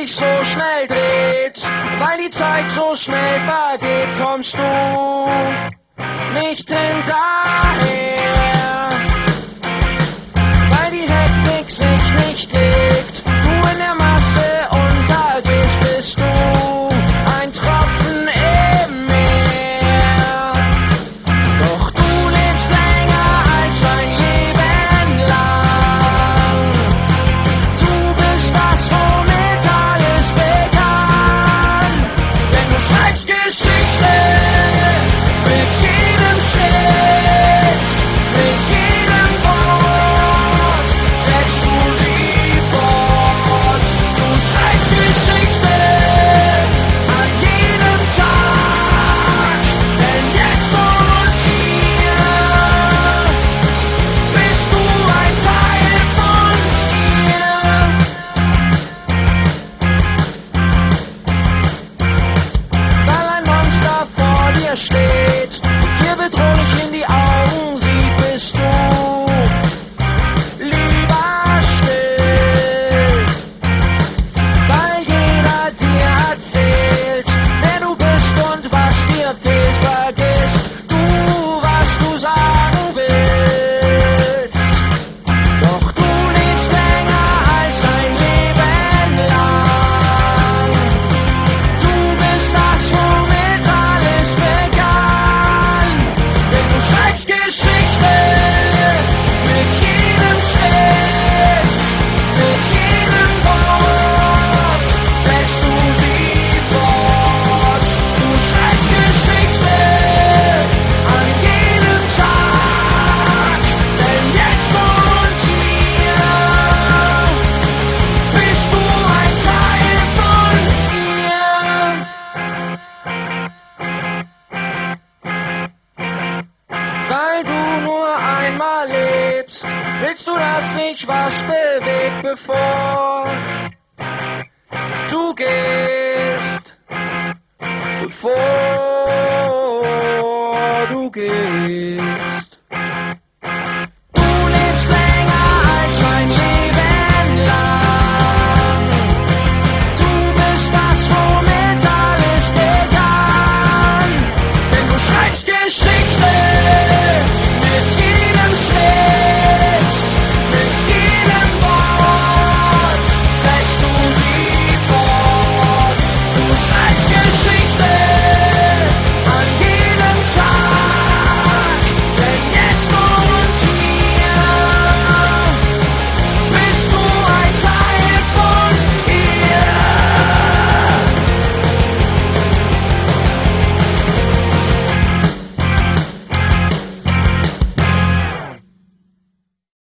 sich so schnell dreht, weil die Zeit so schnell vergeht, kommst du nicht hinterher. Willst du, dass sich was bewegt, bevor du gehst? Bevor du gehst.